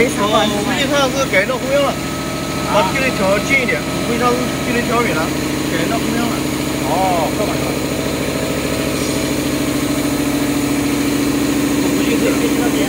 没意思，不好意思。实际上是改到后央了，把距离调近一点，实际上是距离调远了，改到后央了。哦，快吧，了？估。不去这边，这点。